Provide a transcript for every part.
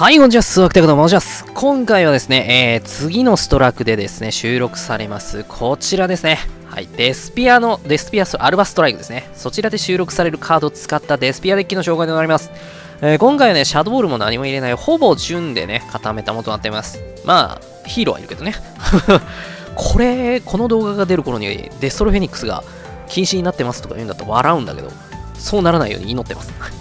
はい、こんにちは、スワクテクと申します。今回はですね、えー、次のストラクでですね、収録されます、こちらですね。はい、デスピアの、デスピアスアルバストライクですね。そちらで収録されるカードを使ったデスピアデッキの紹介となります。えー今回はね、シャドウボールも何も入れない、ほぼ純でね、固めたものとなっています。まあ、ヒーローはいるけどね。これ、この動画が出る頃に、デストロフェニックスが禁止になってますとか言うんだったら笑うんだけど、そうならないように祈ってます。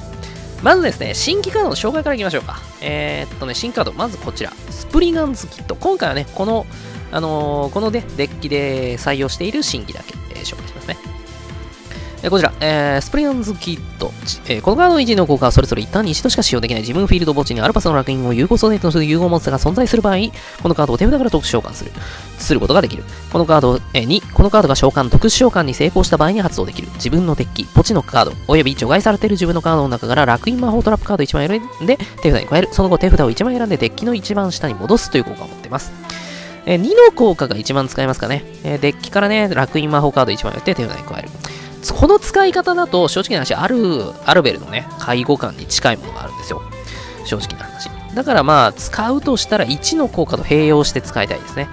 まずですね、新規カードの紹介からいきましょうか。えー、っとね、新カード、まずこちら、スプリガンズキット。今回はね、この、あのーこのね、デッキで採用している新規だけ、えー紹介しますね。えこちら、えースプリガンズキット。えーこのカードの1の効果はそれぞれ一旦に一度しか使用できない自分フィールド墓地にアルパスの楽園を融合素材とする融合モンスターが存在する場合、このカードを手札から特殊召喚する。することができる。このカード、えーに、このカードが召喚、特殊召喚に成功した場合に発動できる。自分のデッキ、墓地のカード、および除外されている自分のカードの中から楽印魔法トラップカード1枚選んで手札に加える。その後手札を1枚選んでデッキの一番下に戻すという効果を持っています。えー2の効果が一番使えますかね。えーデッキからね、楽印魔法カード1枚をって手札に加える。この使い方だと、正直な話、ある、アルベルのね、介護官に近いものがあるんですよ。正直な話。だからまあ、使うとしたら1の効果と併用して使いたいですね。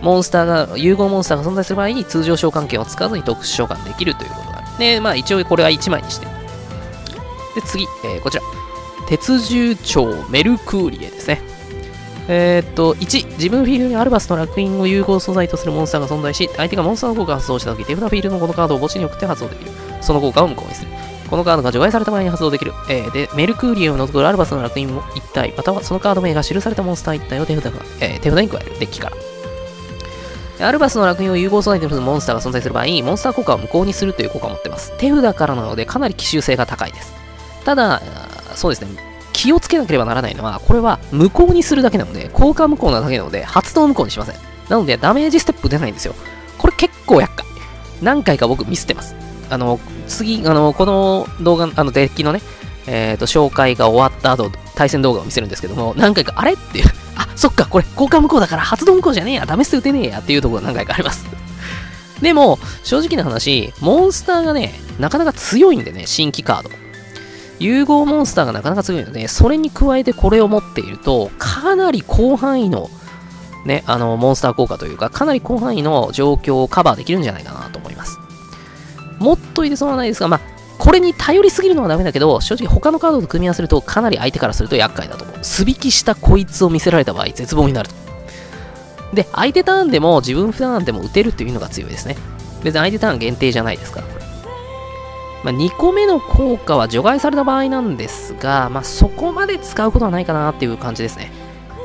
モンスターが、融合モンスターが存在する場合に通常召喚権を使わずに特殊召喚できるということがある。で、まあ一応これは1枚にして。で、次、えーこちら。鉄獣長メルクーリエですね。えーっと、1、自分フィールドにアルバスの楽園を融合素材とするモンスターが存在し、相手がモンスターの効果を発動したとき、手札フィールドのこのカードを墓地に送って発動できる。その効果を無効にする。このカードが除外された場合に発動できる。えーで、メルクーリエを除くアルバスの楽園一体、またはそのカード名が記されたモンスター一体を手札が、えー手札に加える。デッキから。アルバスの楽園を融合素材とするモンスターが存在する場合、モンスター効果を無効にするという効果を持っています。手札からなのでかなり奇襲性が高いです。ただ、そうですね、気をつけなければならないのは、これは無効にするだけなので、効果無効なだけなので、発動無効にしません。なので、ダメージステップ出ないんですよ。これ結構厄介。何回か僕ミスってます。あの、次、あの、この動画、あの、デッキのね、えっ、と、紹介が終わった後、対戦動画を見せるんですけども、何回か、あれっていう、あ、そっか、これ、効果無効だから発動無効じゃねえや、ダメステ打てねえやっていうところが何回かあります。でも、正直な話、モンスターがね、なかなか強いんでね、新規カード。融合モンスターがなかなか強いので、それに加えてこれを持っていると、かなり広範囲の、ね、あの、モンスター効果というか、かなり広範囲の状況をカバーできるんじゃないかなと思います。もっと入れそうはないですが、まあ、これに頼りすぎるのはダメだけど、正直他のカードと組み合わせると、かなり相手からすると厄介だと思う。素引きしたこいつを見せられた場合、絶望になると。で、相手ターンでも自分ターンでも打てるっていうのが強いですね。別に相手ターン限定じゃないですから、これ。まあ、2個目の効果は除外された場合なんですが、まあ、そこまで使うことはないかなっていう感じですね。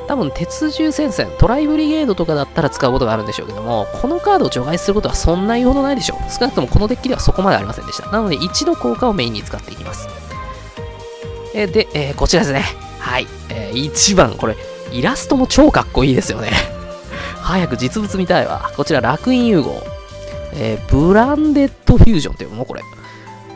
多分、鉄獣戦線、トライブリゲードとかだったら使うことがあるんでしょうけども、このカードを除外することはそんな言うほどないでしょう。少なくともこのデッキではそこまでありませんでした。なので、1の効果をメインに使っていきます。えで、えーこちらですね。はい。えー1番、これ、イラストも超かっこいいですよね。早く実物見たいわ。こちら、楽園融合。えーブランデッドフュージョンっていうの？これ。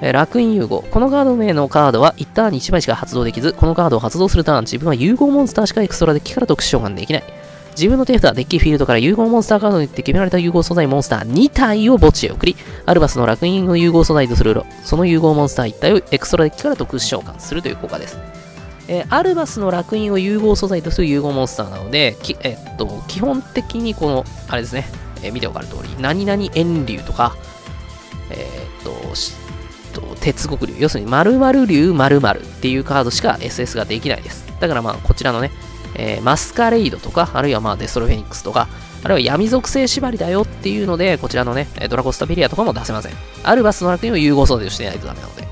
え楽園融合。このカード名のカードは1ターンに1枚しか発動できず、このカードを発動するターン、自分は融合モンスターしかエクストラデッキから特殊召喚できない。自分の手札、デッキフィールドから融合モンスターカードによって決められた融合素材モンスター2体を墓地へ送り、アルバスの楽園を融合素材とするその融合モンスター1体をエクストラデッキから特殊召喚するという効果です。えーアルバスの楽園を融合素材とする融合モンスターなので、きえっと基本的にこの、あれですね、えー見てわかる通り、何々遠竜とか、えっと、と鉄国竜、要するに〇〇竜〇〇っていうカードしか SS ができないです。だからまあ、こちらのね、えーマスカレイドとか、あるいはまあデストロフェニックスとか、あるいは闇属性縛りだよっていうので、こちらのね、ドラゴスタベリアとかも出せません。アルバスの楽園を融合素材としてないとダメなので。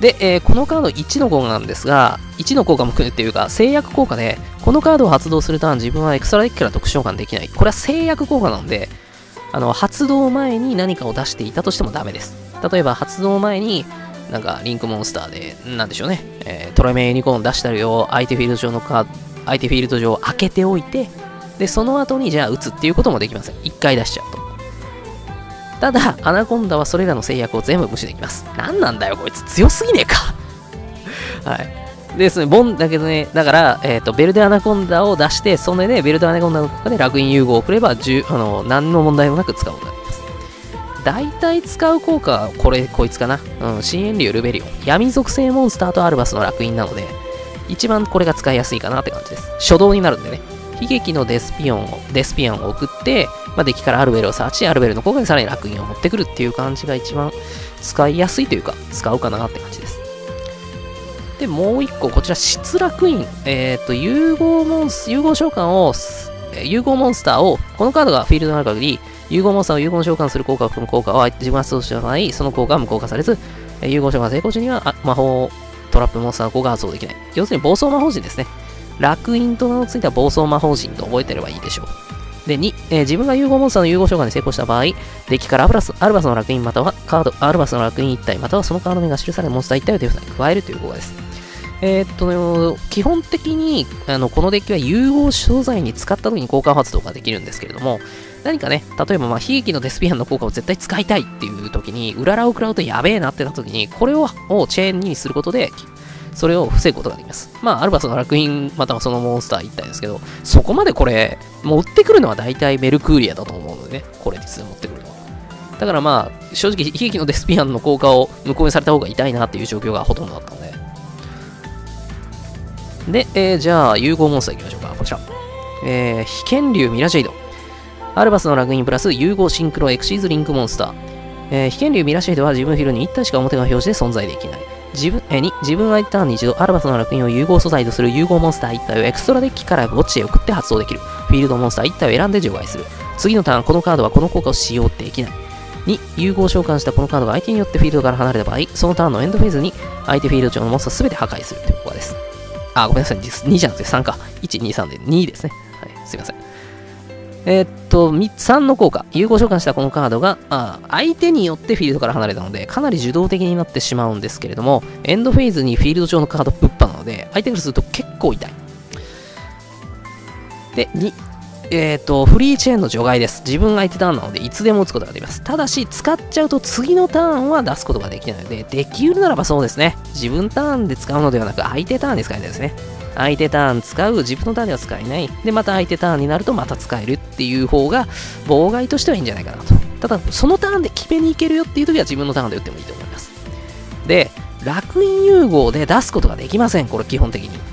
で、えーこのカード1の効果なんですが、1の効果も含めっていうか、制約効果で、このカードを発動するターン、自分はエクストラデッキから特殊召喚できない。これは制約効果なので、あの発動前に何かを出していたとしてもダメです。例えば発動前に、なんかリンクモンスターで、なんでしょうね、えートラメユニコーン出したりを相手フィールド上のカード、相手フィールド上を開けておいて、で、その後にじゃあ撃つっていうこともできません。一回出しちゃうと。ただ、アナコンダはそれらの制約を全部無視できます。何なんだよ、こいつ強すぎねえか。はい。ですね、ボンだけどね、だから、えっ、と、ベルデアナコンダを出して、それでベルデアナコンダの効果で烙印融合を送れば、あの、何の問題もなく使うことができます。大体使う効果は、これ、こいつかな。うん、神炎竜ルベリオン。闇属性モンスターとアルバスの落胤なので、一番これが使いやすいかなって感じです。初動になるんでね。悲劇のデスピオンを、デスピアンを送って、まあ、デッキからアルベルをサーチ、アルベルの効果でさらに楽印を持ってくるっていう感じが一番使いやすいというか、使うかなって感じです。で、もう一個、こちら、失楽印。えっ、ー、と、融合モンス、融合召喚を、融合モンスターを、このカードがフィールドにある限り、融合モンスターを融合召喚する効果を含む効果は自分が発動した場合、その効果は無効化されず、融合召喚成功時には魔法トラップモンスターの効果が発動できない。要するに暴走魔法陣ですね。楽印と名の付いた暴走魔法陣と覚えてればいいでしょう。で、2、えー、自分が融合モンスターの融合召喚に成功した場合、デッキからアルバスアルバスの楽印またはカード、アルバスの楽印1体またはそのカード名が記されるモンスター1体を手札に加えるという効果です。えー、っと、基本的にあのこのデッキは融合素材に使った時に交換発動ができるんですけれども、何かね、例えばまあ悲劇のデスピアンの効果を絶対使いたいっていう時に、うららを食らうとやべえなってなった時に、これをチェーンにすることで、それを防ぐことができます。まあ、アルバスの楽印、またはそのモンスター1体ですけど、そこまでこれ、持ってくるのは大体メルクーリアだと思うのでね、これ実は持ってくるのは。だからまあ、正直、悲劇のデスピアンの効果を無効にされた方が痛いなっていう状況がほとんどだったので。で、えー、じゃあ、融合モンスターいきましょうか。こちら。えー、被験竜ミラジェイド。アルバスのラグインプラス融合シンクロエクシーズリンクモンスター。えー、被験竜ミラシェイドは自分フィールに1体しか表が表示で存在できない。自分、えー、2、自分は一旦に一度アルバスの楽園を融合素材とする融合モンスター1体をエクストラデッキから墓地へ送って発動できる。フィールドモンスター1体を選んで除外する。次のターン、このカードはこの効果を使用できない。2、融合召喚したこのカードが相手によってフィールドから離れた場合、そのターンのエンドフェーズに相手フィールド上のモンスターすべて破壊する。あ、ごめんなさい。2じゃなくて3か。1、2、3で2ですね。はい、すいません。えー、っと、3の効果。有効召喚したこのカードが、あ相手によってフィールドから離れたので、かなり受動的になってしまうんですけれども、エンドフェーズにフィールド上のカードぶっぱなので、相手からすると結構痛い。で、2、えっ、ー、と、フリーチェーンの除外です。自分が相手ターンなので、いつでも打つことができます。ただし、使っちゃうと次のターンは出すことができないので、できるならばそうですね。自分ターンで使うのではなく、相手ターンで使いたいですね。相手ターン使う、自分のターンでは使えない。で、また相手ターンになるとまた使えるっていう方が、妨害としてはいいんじゃないかなと。ただ、そのターンで決めに行けるよっていう時は自分のターンで打ってもいいと思います。で、楽印融合で出すことができません、これ基本的に。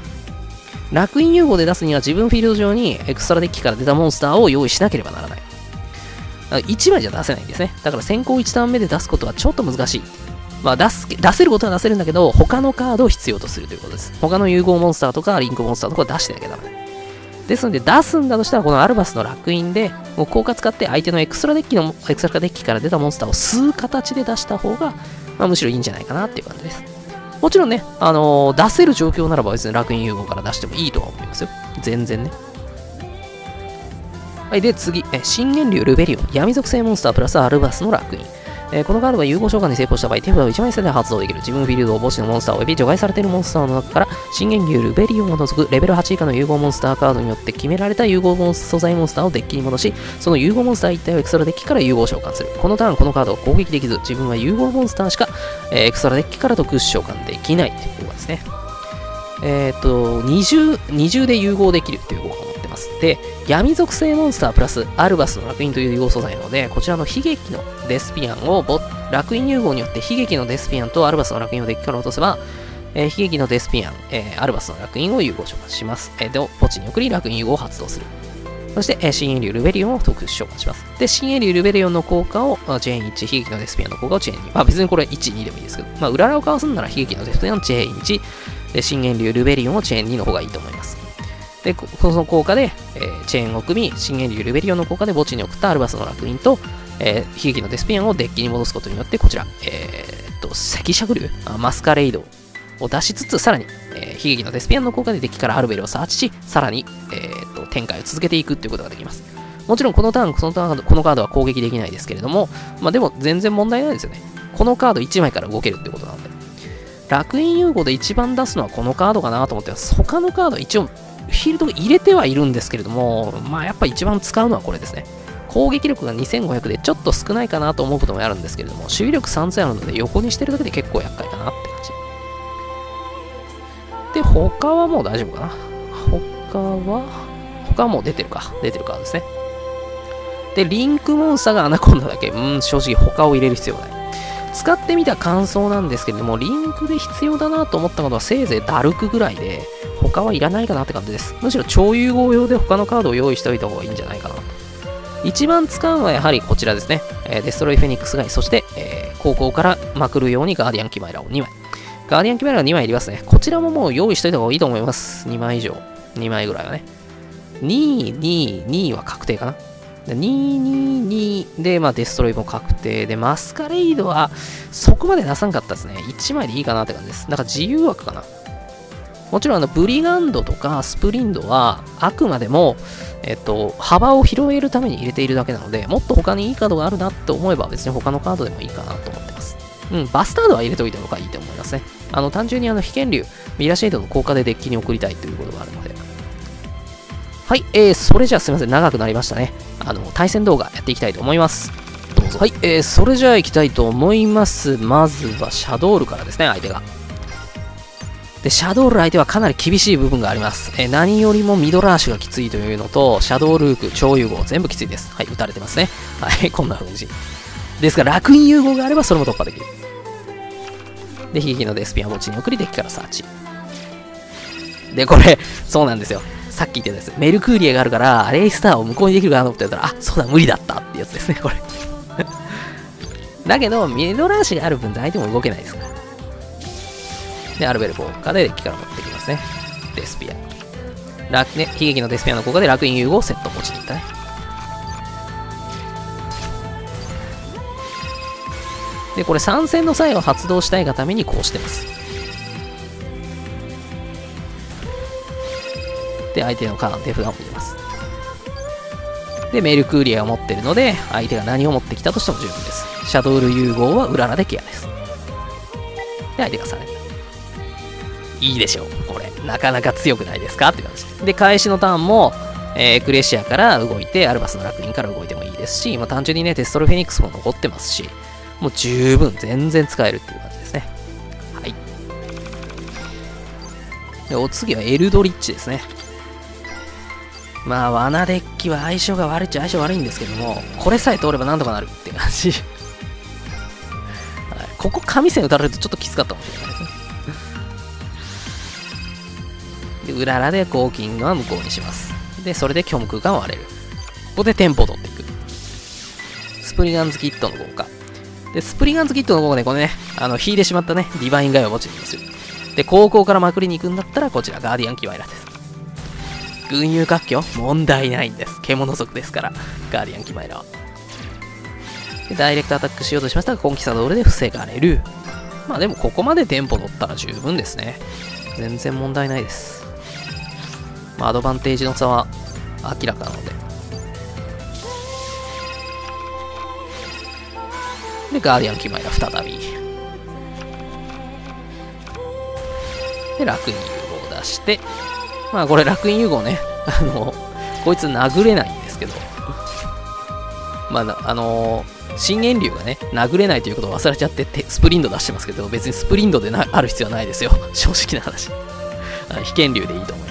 楽印融合で出すには自分フィールド上にエクストラデッキから出たモンスターを用意しなければならない。1枚じゃ出せないんですね。だから先行1ターン目で出すことはちょっと難しい。まあ出す、出せることは出せるんだけど、他のカードを必要とするということです。他の融合モンスターとかリンクモンスターとかを出してなきゃダメ。ですので、出すんだとしたら、このアルバスの楽印で、もう効果使って相手のエクストラデッキの、エクストラデッキから出たモンスターを吸う形で出した方が、まあ、むしろいいんじゃないかなっていう感じです。もちろんね、あのー、出せる状況ならば別に楽園融合から出してもいいとは思いますよ。全然ね。はい、で、次、え、新元竜ルベリオン、闇属性モンスタープラスアルバスの楽園。えー、このカードが融合召喚に成功した場合、手札を1枚捨てで発動できる。自分フィールドを墓地のモンスター及び除外されているモンスターの中から、深淵竜ルベリオンを除くレベル8以下の融合モンスターカードによって決められた融合モン素材モンスターをデッキに戻し、その融合モンスター1体をエクストラデッキから融合召喚する。このターン、このカードを攻撃できず、自分は融合モンスターしか、えー、エクストラデッキから特殊召喚できないということですね。えっ、と、二重、二重で融合できるっていう。で、闇属性モンスタープラスアルバスの楽印という融合素材なので、こちらの悲劇のデスピアンを烙印融合によって悲劇のデスピアンとアルバスの落胤をデッキから落とせば、えー、悲劇のデスピアン、えー、アルバスの落胤を融合召喚します。えー、で、墓地に送り烙印融合を発動する。そして、新エリュールベリオンを特殊召喚します。で、新エリュールベリオンの効果を、チェーン1、悲劇のデスピアンの効果をチェーン2。まあ別にこれ1、2でもいいですけど、まあ、うららをかわすんなら悲劇のデスピアンチェーン1、で、新エリュールベリオンをチェーン2の方がいいと思います。で、この効果で、えー、チェーンを組み、神炎竜ルベリオンの効果で墓地に送ったアルバスの落胤と、えー、悲劇のデスピアンをデッキに戻すことによって、こちら、えー、っと、赤尺竜マスカレイドを出しつつ、さらに、えー、悲劇のデスピアンの効果でデッキからアルベルをサーチし、さらに、えー、っと、展開を続けていくっていうことができます。もちろんこのターン、このターン、このカードは攻撃できないですけれども、まあでも全然問題ないですよね。このカード1枚から動けるってことなんで。楽園融合で一番出すのはこのカードかなと思ってます。他のカード一応、ィールド入れてはいるんですけれども、まあやっぱ一番使うのはこれですね。攻撃力が2500でちょっと少ないかなと思うこともあるんですけれども、守備力3000あるので横にしてるだけで結構厄介かなって感じ。で、他はもう大丈夫かな。他は、他はもう出てるか。出てるからですね。で、リンクモンスターがアナコンダだけ。うん、正直他を入れる必要がない。使ってみた感想なんですけれども、リンクで必要だなと思ったことはせいぜいダルクぐらいで、他はいらないかなって感じです。むしろ超融合用で他のカードを用意しておいた方がいいんじゃないかなと。一番使うのはやはりこちらですね。えー、デストロイフェニックスガイ、そして、えー、後攻から捲るようにガーディアンキマイラを2枚。ガーディアンキマイラが2枚いりますね。こちらももう用意しといた方がいいと思います。2枚以上。2枚ぐらいはね。2、2、2は確定かな。222で、まあ、デストロイも確定で、マスカレイドはそこまで出さんかったですね。1枚でいいかなって感じです。だか自由枠かな。もちろんあのブリガンドとかスプリンドはあくまでも、えっと、幅を広げるために入れているだけなので、もっと他にいいカードがあるなって思えば別に他のカードでもいいかなと思ってます。うん、バスタードは入れておいた方がいいと思いますね。あの、単純にあの、被験竜、ミラシェイドの効果でデッキに送りたいということがあるので。はい、えー、それじゃあすみません、長くなりましたね。あの、対戦動画やっていきたいと思います。どうぞ。はい、えー、それじゃあ行きたいと思います。まずはシャドールからですね、相手が。で、シャドール相手はかなり厳しい部分があります。え、何よりもミドラーシュがきついというのと、シャドールーク、超融合、全部きついです。はい、撃たれてますね。はい、こんな風に。ですから、楽印融合があればそれも突破できる。で、悲劇のデスピア墓地に送り、デッキからサーチ。で、これ、そうなんですよ。さっき言ったやつ。メルクーリエがあるから、レイスターを無効にできるかなと思ってたら、あ、そうだ、無理だったってやつですね、これ だけど、ミドラーシュがある分、相手も動けないですから。で、アルベル効果でデッキから持ってきますね。デスピア。ラね、悲劇のデスピアの効果で楽園融合をセット持ちに行ったね。で、これ参戦の際は発動したいがためにこうしてます。で、相手のカード手札を入れます。で、メルクーリアを持ってるので、相手が何を持ってきたとしても十分です。シャドウル融合はウララでケアです。で、相手がされ。いいでしょう、これ。なかなか強くないですか？って感じです。で、返しのターンも、えー、クレシアから動いて、アルバスの楽園から動いてもいいですし、まあ、単純にね、テストルフェニックスも残ってますし、もう十分、全然使えるっていう感じですね。はい。で、お次はエルドリッチですね。まあ、罠デッキは相性が悪いっちゃ相性悪いんですけども、これさえ通ればなんとかなるって感じ。はい、ここ、神線打たれるとちょっときつかったかもしれないですね。で、うららで合金は無効にします。で、それで虚無空間を割れる。ここでテンポを取っていく。スプリガンズキットの効果。で、スプリガンズキットの効果ね、これね、あの、引いてしまったね、ディバインガイを持ちにする。で、高校からまくりに行くんだったら、こちら、ガーディアンキワイラです。群雄割拠？問題ないんです。獣族ですから、ガーディアンキマイラは。で、ダイレクトアタックしようとしましたが、コンキサドールで防がれる。まあでも、ここまでテンポ取ったら十分ですね。全然問題ないです。まあ、アドバンテージの差は明らかなので。で、ガーディアン・キマイラ再び。で、楽園融合を出して、まあこれ楽園融合ね、あの、こいつ殴れないんですけど、まあ、あのー、深淵竜がね、殴れないということを忘れちゃってて、スプリント出してますけど、別にスプリントでなある必要はないですよ。正直な話。被験竜でいいと思います。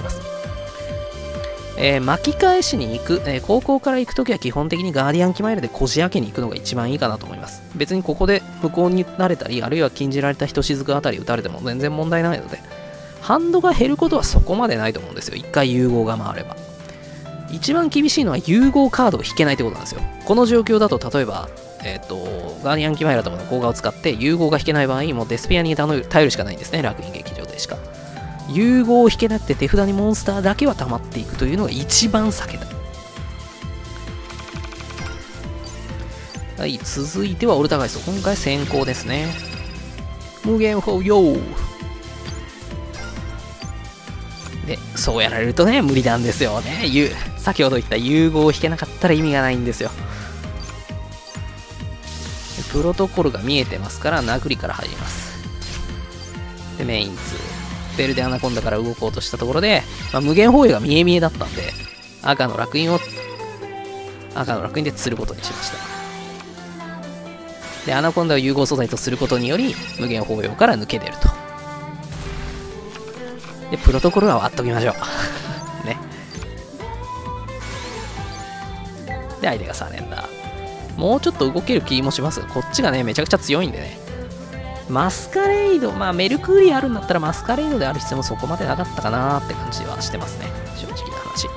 えー、巻き返しに行く、えー、高校から行くときは基本的にガーディアンキマイルでこじ開けに行くのが一番いいかなと思います。別にここで無効になれたり、あるいは禁じられた人雫あたり打たれても全然問題ないので、ハンドが減ることはそこまでないと思うんですよ。一回融合が回れば。一番厳しいのは融合カードを引けないってことなんですよ。この状況だと、例えば、えっ、ー、と、ガーディアンキマイラとかの効果を使って融合が引けない場合、もうデスピアに頼るしかないんですね。楽園劇場でしか。融合を引けなくて手札にモンスターだけは溜まっていくというのが一番避けたい。はい、続いてはオルタガイスト。今回先行ですね。無限泡影で、そうやられるとね、無理なんですよね。先ほど言った融合を引けなかったら意味がないんですよ。プロトコルが見えてますから、殴りから入ります。で、メイン2。ベルでアナコンダから動こうとしたところで、まあ、無限泡影が見え見えだったんで、赤の烙印を、赤の烙印で釣ることにしました。で、アナコンダを融合素材とすることにより、無限泡影から抜け出ると。で、プロトコルは割っときましょう。ね。で、相手がサレンダー。もうちょっと動ける気もしますが、こっちがね、めちゃくちゃ強いんでね。マスカレイド、まあメルクーリあるんだったらマスカレイドである必要もそこまでなかったかなって感じはしてますね。正直な話。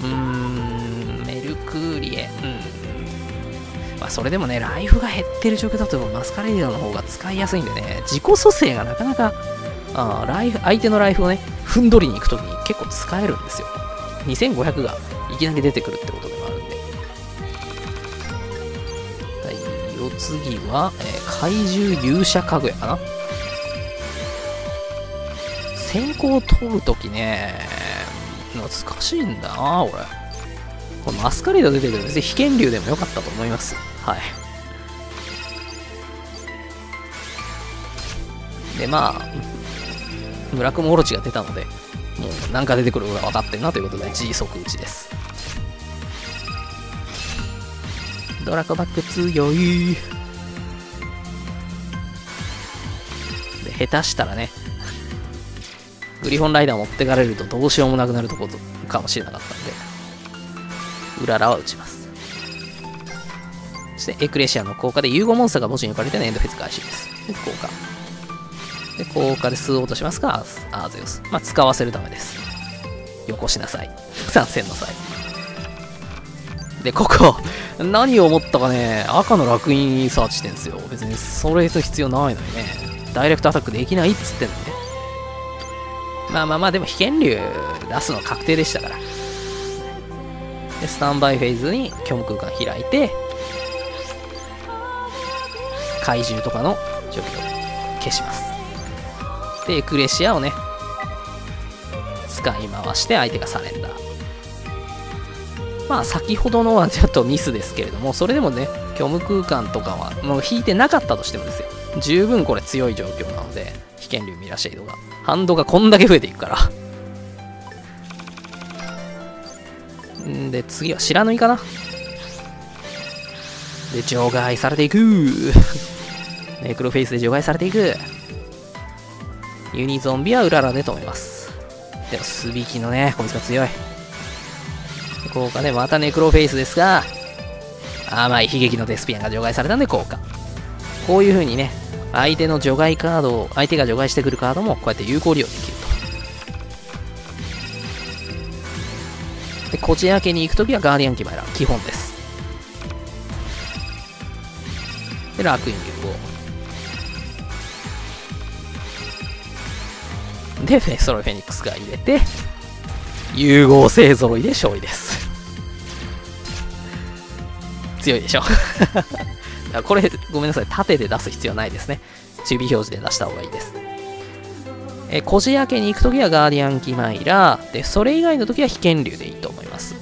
うーん、メルクーリエ、うん。まあそれでもね、ライフが減ってる状況だとマスカレイドの方が使いやすいんでね、自己蘇生がなかなか、あライフ、相手のライフをね、ふんどりに行くときに結構使えるんですよ。2500がいきなり出てくるってことで次は、えー、怪獣勇者かぐやかな？先行を取るときね、難しいんだな、俺。このマスカレード出てくる別に被験竜でもよかったと思います。はい。で、まあ、村雲オロチが出たので、もうなんか出てくるのが分かってんなということで G 即打ちです。ドラコバック強いで、下手したらね、グリフォンライダー持ってかれるとどうしようもなくなるところかもしれなかったんで、うららは打ちます。そしてエクレシアの効果で融合モンスターが墓地に置かれてのエンドフェス開始です。効果。で、効果で吸おうとしますかアーゼウス。まあ、使わせるためです。よこしなさい。参戦なさい。で、ここ、何を思ったかね、赤の楽印サーチしてんすよ。別にそれ必要ないのにね。ダイレクトアタックできないっつってんのね。まあまあまあ、でも被験竜出すの確定でしたから。で、スタンバイフェーズに虚無空間開いて、怪獣とかの状況を消します。で、エクレシアをね、使い回して相手がサレンダー。まあ、先ほどのはちょっとミスですけれども、それでもね、虚無空間とかは、もう引いてなかったとしてもですよ。十分これ強い状況なので、危険竜ミラシェイドが。ハンドがこんだけ増えていくから。んで、次は白縫いかな。で、除外されていくネクロフェイスで除外されていく。ユニゾンビはうららで止めます。でも、スビキのね、こいつが強い。効果でまたネクロフェイスですが、甘い悲劇のデスピアンが除外されたんで効果。こういう風にね、相手の除外カードを、相手が除外してくるカードもこうやって有効利用できると。で、こちらけに行くときはガーディアンキマイラ、基本です。で、ラークイン流をで、フェソロフェニックスが入れて、融合性揃いで勝利です。強いでしょ これ、ごめんなさい。縦で出す必要ないですね。守備表示で出した方がいいです。え、こじ開けに行くときはガーディアンキマイラ。で、それ以外のときは被験竜でいいと思います。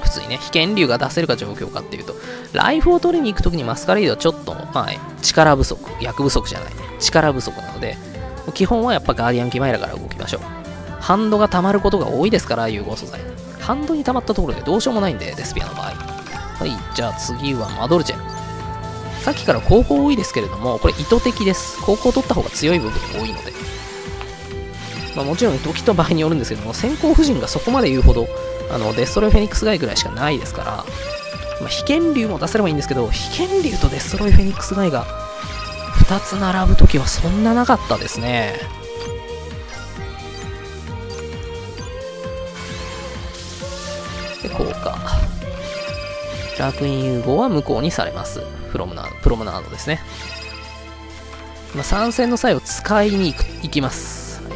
普通にね、被験竜が出せるか状況かっていうと、ライフを取りに行くときにマスカレイドはちょっと、まあ、力不足、役不足じゃないね。力不足なので、基本はやっぱガーディアンキマイラから動きましょう。ハンドが溜まることが多いですから、融合素材。ハンドに溜まったところでどうしようもないんで、デスピアの場合。はい、じゃあ次はマドルチェ。さっきから高校多いですけれども、これ意図的です。高校取った方が強い部分が多いので。まあ、もちろん時と場合によるんですけども、先行夫人がそこまで言うほど、あの、デストロイフェニックスガイぐらいしかないですから、まあ、被験竜も出せればいいんですけど、被験竜とデストロイフェニックスガイが2つ並ぶときはそんななかったですね。ラークイン融合は無効にされます。プロムナード、プロムナードですね。まあ、参戦の際を使いに行く行きます。は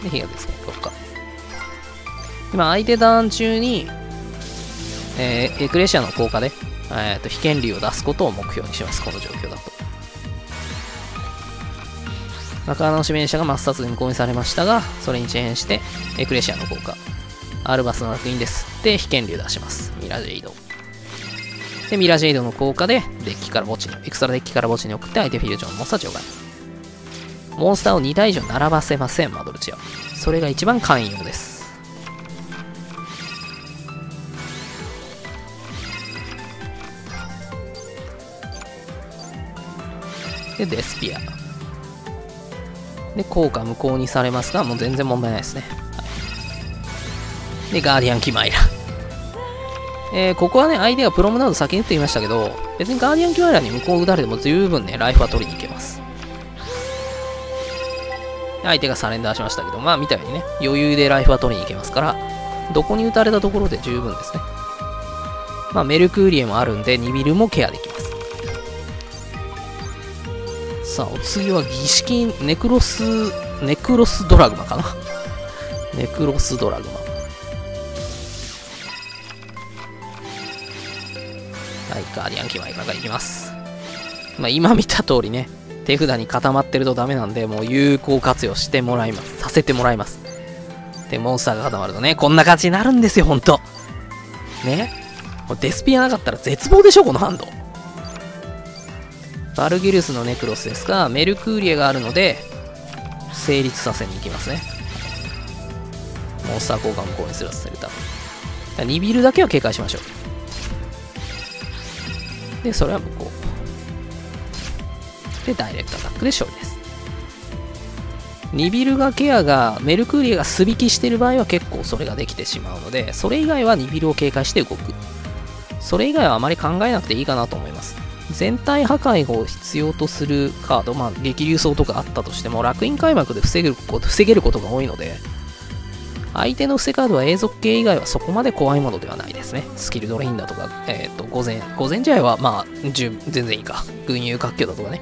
い、で、火がですね、こうか。今、相手ターン中に、えー、エクレシアの効果で、えーと、被験竜を出すことを目標にします、この状況だと。中野の指名者が抹殺に攻撃されましたが、それに遅延して、エクレシアの効果。アルバスの楽園です。で、被験竜出します。ミラジェイド。で、ミラジェイドの効果で、デッキから墓地に、エクストラデッキから墓地に送って相手フィールジョンモンスター除外。モンスターを2体以上並ばせません、マドルチア。それが一番寛容です。で、デスピア。で、効果無効にされますが、もう全然問題ないですね。で、ガーディアンキマイラ。えー、ここはね、相手がプロムナード先に打っていましたけど、別にガーディアンキュアラに向こう打たれても十分ね、ライフは取りに行けます。相手がサレンダーしましたけど、まあ、みたいにね、余裕でライフは取りに行けますから、どこに打たれたところで十分ですね。まあ、メルクーリエもあるんで、ニビルもケアできます。さあ、お次は儀式、ネクロス、ネクロスドラグマかな。ネクロスドラグマ。ガーディアンキマイカがいきます。まあ、今見た通りね、手札に固まってるとダメなんで、もう有効活用してもらいます。させてもらいます。で、モンスターが固まるとね、こんな感じになるんですよ、ほんと。ね。デスピアなかったら絶望でしょ、このハンド。バルギルスのネクロスですが、メルクーリエがあるので、成立させに行きますね。モンスター交換も攻撃するさせるために。2ビルだけは警戒しましょう。で、それは向こう。で、ダイレクトアタックで勝利です。ニビルガケアが、メルクーリエが素引きしてる場合は結構それができてしまうので、それ以外はニビルを警戒して動く。それ以外はあまり考えなくていいかなと思います。全体破壊を必要とするカード、まあ、激流層とかあったとしても、楽園開幕で防げること防げることが多いので、相手の伏せカードは永続系以外はそこまで怖いものではないですね。スキルドレインだとか、えっ、ー、と、午前、午前試合はまあ、全然いいか。群雄割拠だとかね。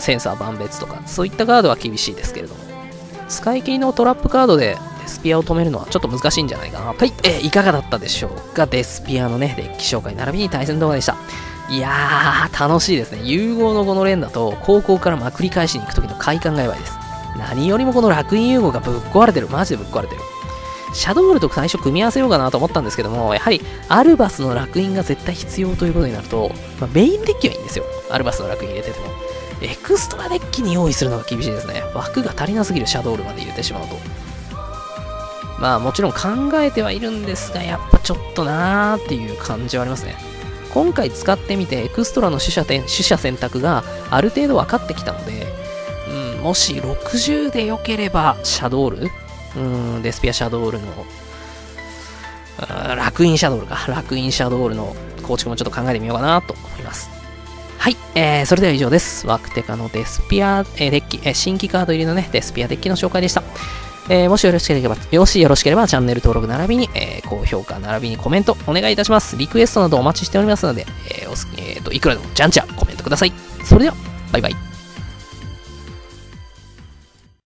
センサー万別とか、そういったカードは厳しいですけれども、使い切りのトラップカードでデスピアを止めるのはちょっと難しいんじゃないかな。はい、えー、いかがだったでしょうか？デスピアのね、デッキ紹介並びに対戦動画でした？いやー、楽しいですね。融合のこの連だと、高校からまくり返しに行く時の快感がやばいです。何よりもこの楽園融合がぶっ壊れてる。マジでぶっ壊れてる。シャドウールと最初組み合わせようかなと思ったんですけども、やはりアルバスの楽園が絶対必要ということになると、まあ、メインデッキはいいんですよ。アルバスの楽園入れてても。エクストラデッキに用意するのが厳しいですね。枠が足りなすぎるシャドウルまで入れてしまうと。まあもちろん考えてはいるんですが、やっぱちょっとなーっていう感じはありますね。今回使ってみて、エクストラの取捨取捨選択がある程度分かってきたので、うん、もし60で良ければ、シャドウルうん、デスピアシャドウルの、楽園シャドウルか。楽園シャドウルの構築もちょっと考えてみようかなと思います。はい、えー、それでは以上です。ワクテカのデスピア、えー、デッキ、えー、新規カード入りのね、デスピアデッキの紹介でした。えー、もしよろしければ、よしよろしければチャンネル登録並びに、えー、高評価並びにコメントお願いいたします。リクエストなどお待ちしておりますので、えーおえーと、いくらでもじゃんじゃんコメントください。それでは、バイバイ。